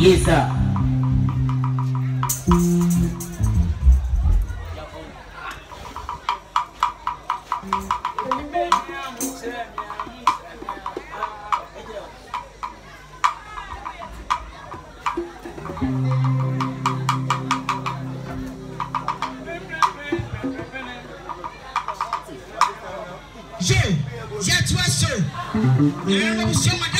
Yes, sir. Yɛtoa so. Ɛna mo sɛ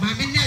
Mami